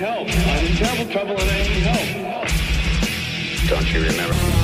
help. I'm in terrible trouble and I need help. Don't you remember?